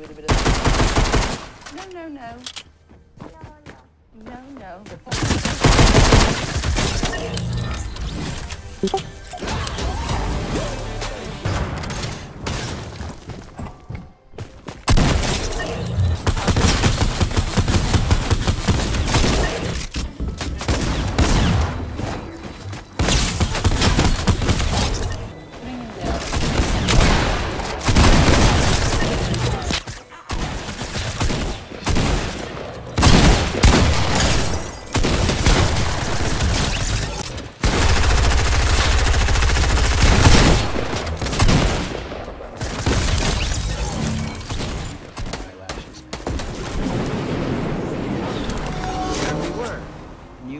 with a bit of. No, no, no. No, no.